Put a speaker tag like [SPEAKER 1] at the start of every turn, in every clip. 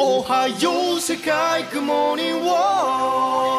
[SPEAKER 1] おはよう世界 Good morning world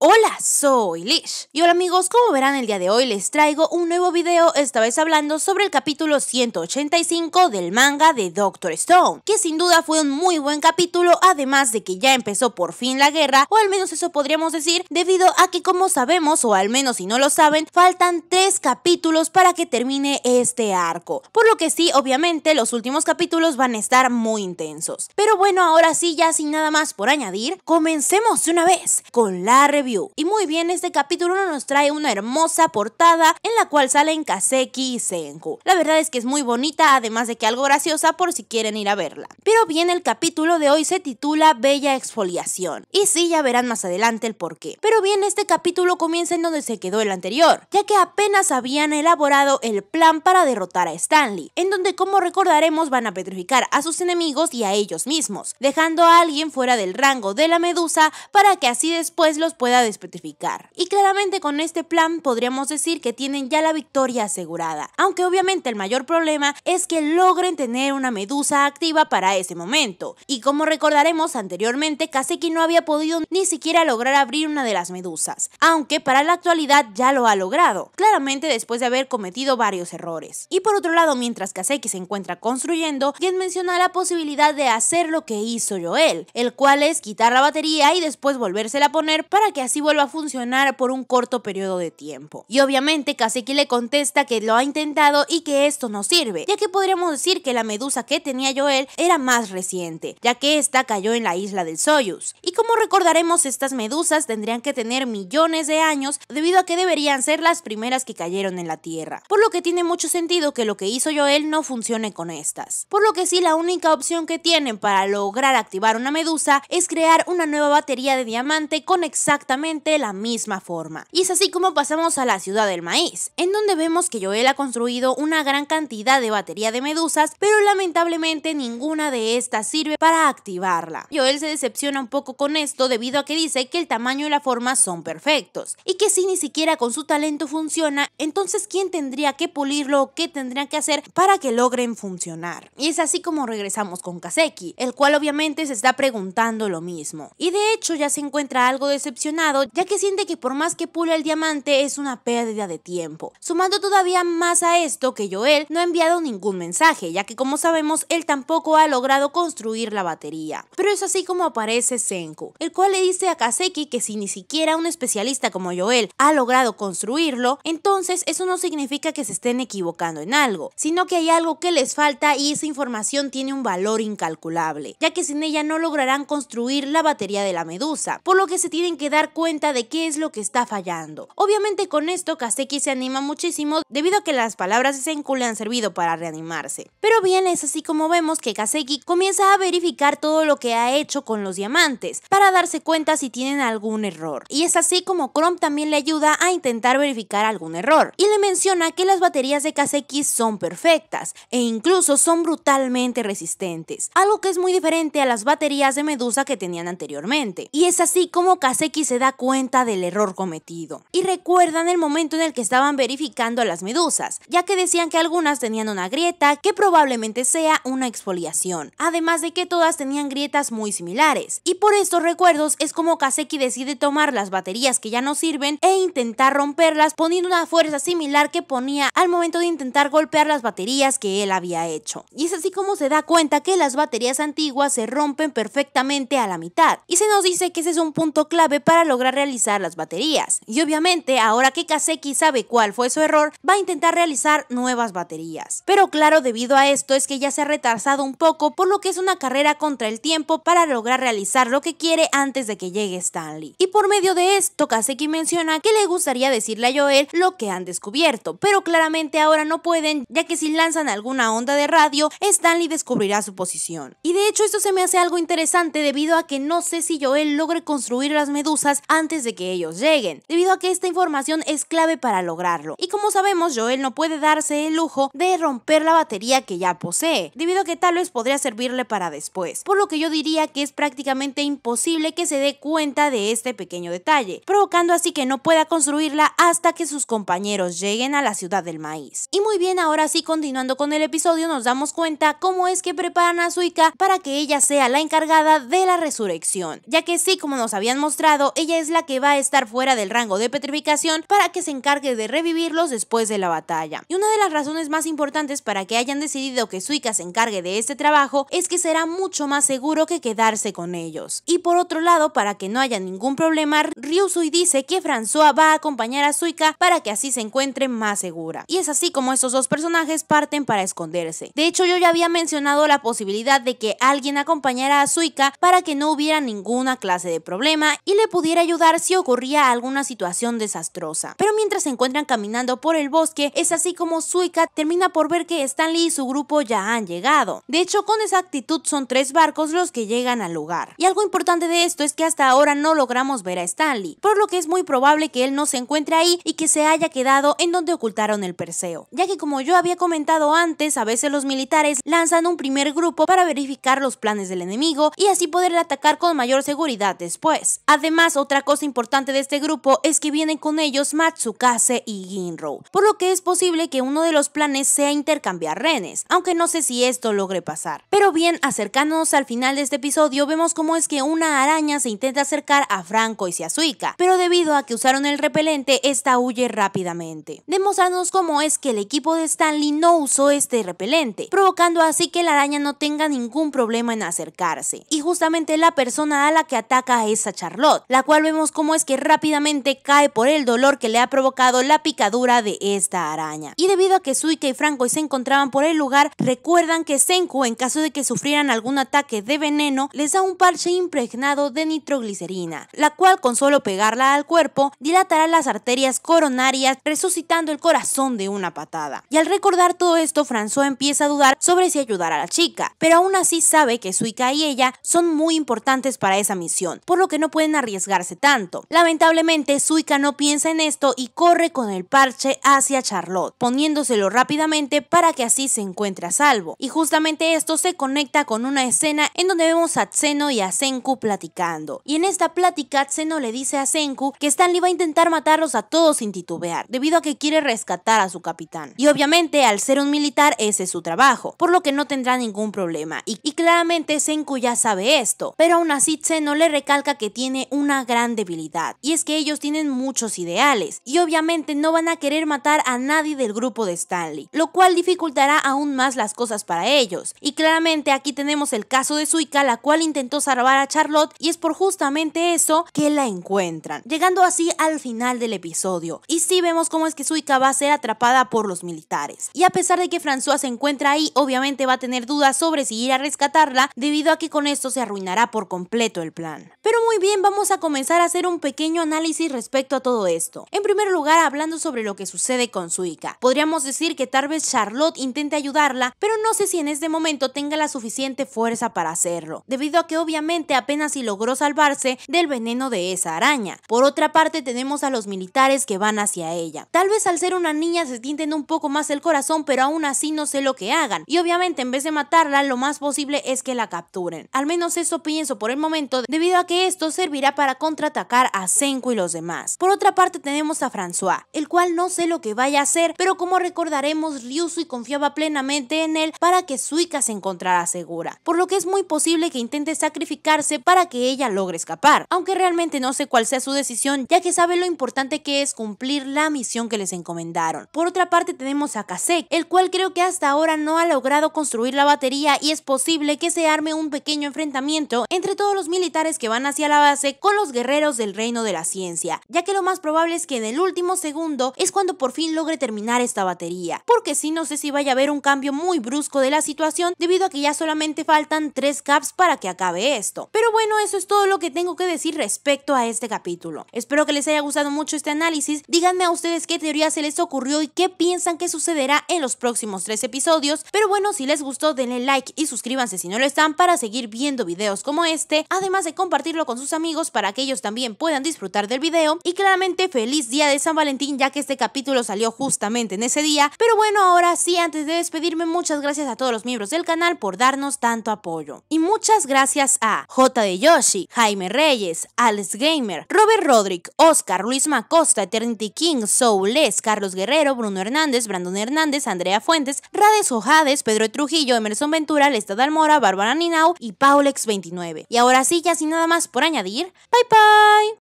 [SPEAKER 2] Hola, soy Lish. Y hola amigos, como verán el día de hoy les traigo un nuevo video, esta vez hablando sobre el capítulo 185 del manga de Doctor Stone, que sin duda fue un muy buen capítulo, además de que ya empezó por fin la guerra, o al menos eso podríamos decir, debido a que como sabemos, o al menos si no lo saben, faltan tres capítulos para que termine este arco. Por lo que sí, obviamente los últimos capítulos van a estar muy intensos. Pero bueno, ahora sí, ya sin nada más por añadir, comencemos de una vez con la y muy bien, este capítulo nos trae una hermosa portada en la cual salen Kaseki y Senku. La verdad es que es muy bonita, además de que algo graciosa por si quieren ir a verla. Pero bien, el capítulo de hoy se titula Bella Exfoliación. Y sí, ya verán más adelante el porqué. Pero bien, este capítulo comienza en donde se quedó el anterior, ya que apenas habían elaborado el plan para derrotar a Stanley, en donde como recordaremos van a petrificar a sus enemigos y a ellos mismos, dejando a alguien fuera del rango de la medusa para que así después los pueda despetrificar. Y claramente con este plan podríamos decir que tienen ya la victoria asegurada, aunque obviamente el mayor problema es que logren tener una medusa activa para ese momento. Y como recordaremos anteriormente, Kaseki no había podido ni siquiera lograr abrir una de las medusas, aunque para la actualidad ya lo ha logrado, claramente después de haber cometido varios errores. Y por otro lado, mientras Kaseki se encuentra construyendo, Gen menciona la posibilidad de hacer lo que hizo Joel, el cual es quitar la batería y después volvérsela a poner para que así vuelva a funcionar por un corto periodo de tiempo. Y obviamente Kaseki le contesta que lo ha intentado y que esto no sirve, ya que podríamos decir que la medusa que tenía Joel era más reciente, ya que esta cayó en la isla del Soyuz. Y como recordaremos, estas medusas tendrían que tener millones de años debido a que deberían ser las primeras que cayeron en la Tierra, por lo que tiene mucho sentido que lo que hizo Joel no funcione con estas. Por lo que sí, la única opción que tienen para lograr activar una medusa es crear una nueva batería de diamante con exactamente la misma forma. Y es así como pasamos a la ciudad del maíz, en donde vemos que Joel ha construido una gran cantidad de batería de medusas, pero lamentablemente ninguna de estas sirve para activarla. Joel se decepciona un poco con esto debido a que dice que el tamaño y la forma son perfectos, y que si ni siquiera con su talento funciona, entonces ¿quién tendría que pulirlo o qué tendría que hacer para que logren funcionar? Y es así como regresamos con Kaseki, el cual obviamente se está preguntando lo mismo. Y de hecho ya se encuentra algo decepcionado ya que siente que por más que pule el diamante es una pérdida de tiempo. Sumando todavía más a esto que Joel no ha enviado ningún mensaje, ya que como sabemos él tampoco ha logrado construir la batería. Pero es así como aparece Senku, el cual le dice a Kaseki que si ni siquiera un especialista como Joel ha logrado construirlo, entonces eso no significa que se estén equivocando en algo, sino que hay algo que les falta y esa información tiene un valor incalculable, ya que sin ella no lograrán construir la batería de la medusa, por lo que se tienen que dar cuenta de qué es lo que está fallando. Obviamente con esto Kaseki se anima muchísimo debido a que las palabras de Senku le han servido para reanimarse. Pero bien es así como vemos que Kaseki comienza a verificar todo lo que ha hecho con los diamantes para darse cuenta si tienen algún error. Y es así como Chrome también le ayuda a intentar verificar algún error. Y le menciona que las baterías de Kaseki son perfectas e incluso son brutalmente resistentes. Algo que es muy diferente a las baterías de Medusa que tenían anteriormente. Y es así como Kaseki se da cuenta del error cometido. Y recuerdan el momento en el que estaban verificando a las medusas, ya que decían que algunas tenían una grieta que probablemente sea una exfoliación, además de que todas tenían grietas muy similares. Y por estos recuerdos es como Kaseki decide tomar las baterías que ya no sirven e intentar romperlas poniendo una fuerza similar que ponía al momento de intentar golpear las baterías que él había hecho. Y es así como se da cuenta que las baterías antiguas se rompen perfectamente a la mitad. Y se nos dice que ese es un punto clave para lograr realizar las baterías. Y obviamente, ahora que Kaseki sabe cuál fue su error, va a intentar realizar nuevas baterías. Pero claro, debido a esto es que ya se ha retrasado un poco, por lo que es una carrera contra el tiempo para lograr realizar lo que quiere antes de que llegue Stanley. Y por medio de esto, Kaseki menciona que le gustaría decirle a Joel lo que han descubierto, pero claramente ahora no pueden, ya que si lanzan alguna onda de radio, Stanley descubrirá su posición. Y de hecho esto se me hace algo interesante debido a que no sé si Joel logre construir las medusas antes de que ellos lleguen, debido a que esta información es clave para lograrlo. Y como sabemos, Joel no puede darse el lujo de romper la batería que ya posee, debido a que tal vez podría servirle para después, por lo que yo diría que es prácticamente imposible que se dé cuenta de este pequeño detalle, provocando así que no pueda construirla hasta que sus compañeros lleguen a la ciudad del maíz. Y muy bien, ahora sí, continuando con el episodio, nos damos cuenta cómo es que preparan a Suika para que ella sea la encargada de la resurrección, ya que sí, como nos habían mostrado, es la que va a estar fuera del rango de petrificación para que se encargue de revivirlos después de la batalla. Y una de las razones más importantes para que hayan decidido que Suika se encargue de este trabajo es que será mucho más seguro que quedarse con ellos. Y por otro lado, para que no haya ningún problema, Ryusui dice que François va a acompañar a Suika para que así se encuentre más segura. Y es así como estos dos personajes parten para esconderse. De hecho, yo ya había mencionado la posibilidad de que alguien acompañara a Suika para que no hubiera ninguna clase de problema y le pudiera ayudar si ocurría alguna situación desastrosa. Pero mientras se encuentran caminando por el bosque, es así como Suika termina por ver que Stanley y su grupo ya han llegado. De hecho, con esa actitud son tres barcos los que llegan al lugar. Y algo importante de esto es que hasta ahora no logramos ver a Stanley, por lo que es muy probable que él no se encuentre ahí y que se haya quedado en donde ocultaron el Perseo. Ya que como yo había comentado antes, a veces los militares lanzan un primer grupo para verificar los planes del enemigo y así poder atacar con mayor seguridad después. Además, otra cosa importante de este grupo es que vienen con ellos Matsukase y Ginro, por lo que es posible que uno de los planes sea intercambiar renes, aunque no sé si esto logre pasar. Pero bien, acercándonos al final de este episodio, vemos cómo es que una araña se intenta acercar a Franco y a Suika, pero debido a que usaron el repelente, esta huye rápidamente, demostrándonos cómo es que el equipo de Stanley no usó este repelente, provocando así que la araña no tenga ningún problema en acercarse. Y justamente la persona a la que ataca es a Charlotte, la cual vemos cómo es que rápidamente cae por el dolor que le ha provocado la picadura de esta araña. Y debido a que Suika y Franco se encontraban por el lugar, recuerdan que Senku en caso de que sufrieran algún ataque de veneno, les da un parche impregnado de nitroglicerina, la cual con solo pegarla al cuerpo dilatará las arterias coronarias, resucitando el corazón de una patada. Y al recordar todo esto, François empieza a dudar sobre si ayudar a la chica, pero aún así sabe que Suika y ella son muy importantes para esa misión, por lo que no pueden arriesgarse tanto. Lamentablemente, Suika no piensa en esto y corre con el parche hacia Charlotte, poniéndoselo rápidamente para que así se encuentre a salvo. Y justamente esto se conecta con una escena en donde vemos a Tseno y a Senku platicando. Y en esta plática, Tseno le dice a Senku que Stanley va a intentar matarlos a todos sin titubear, debido a que quiere rescatar a su capitán. Y obviamente, al ser un militar, ese es su trabajo, por lo que no tendrá ningún problema. Y, claramente Senku ya sabe esto, pero aún así Tseno le recalca que tiene una gran debilidad, y es que ellos tienen muchos ideales, y obviamente no van a querer matar a nadie del grupo de Stanley, lo cual dificultará aún más las cosas para ellos. Y claramente aquí tenemos el caso de Suika, la cual intentó salvar a Charlotte, y es por justamente eso que la encuentran, llegando así al final del episodio. Y sí vemos cómo es que Suika va a ser atrapada por los militares. Y a pesar de que François se encuentra ahí, obviamente va a tener dudas sobre si ir a rescatarla, debido a que con esto se arruinará por completo el plan. Pero muy bien, vamos a comenzar a hacer un pequeño análisis respecto a todo esto. En primer lugar, hablando sobre lo que sucede con Suika. Podríamos decir que tal vez Charlotte intente ayudarla, pero no sé si en este momento tenga la suficiente fuerza para hacerlo, debido a que obviamente apenas si logró salvarse del veneno de esa araña. Por otra parte, tenemos a los militares que van hacia ella. Tal vez al ser una niña se tienten un poco más el corazón, pero aún así no sé lo que hagan. Y obviamente en vez de matarla, lo más posible es que la capturen. Al menos eso pienso por el momento, debido a que esto servirá para contraatacar a Senku y los demás. Por otra parte tenemos a François, el cual no sé lo que vaya a hacer, pero como recordaremos, Ryusui confiaba plenamente en él para que Suika se encontrara segura, por lo que es muy posible que intente sacrificarse para que ella logre escapar, aunque realmente no sé cuál sea su decisión, ya que sabe lo importante que es cumplir la misión que les encomendaron. Por otra parte tenemos a Kasek, el cual creo que hasta ahora no ha logrado construir la batería y es posible que se arme un pequeño enfrentamiento entre todos los militares que van hacia la base con los guerreros del reino de la ciencia, ya que lo más probable es que en el último segundo es cuando por fin logre terminar esta batería, porque si no sé si vaya a haber un cambio muy brusco de la situación debido a que ya solamente faltan 3 caps para que acabe esto. Pero bueno, eso es todo lo que tengo que decir respecto a este capítulo. Espero que les haya gustado mucho este análisis, díganme a ustedes qué teoría se les ocurrió y qué piensan que sucederá en los próximos tres episodios, pero bueno, si les gustó denle like y suscríbanse si no lo están para seguir viendo videos como este, además de compartirlo con sus amigos para aquellos ellos también puedan disfrutar del video. Y claramente feliz día de San Valentín ya que este capítulo salió justamente en ese día. Pero bueno, ahora sí, antes de despedirme, muchas gracias a todos los miembros del canal por darnos tanto apoyo. Y muchas gracias a J de Yoshi, Jaime Reyes, Alex Gamer, Robert Rodrick, Oscar, Luis Macosta, Eternity King, Soules, Carlos Guerrero, Bruno Hernández, Brandon Hernández, Andrea Fuentes, Rades Ojades, Pedro Trujillo, Emerson Ventura, Lesta Dalmora, Bárbara Ninau y Paulex29. Y ahora sí, ya sin nada más por añadir, bye bye. 拜。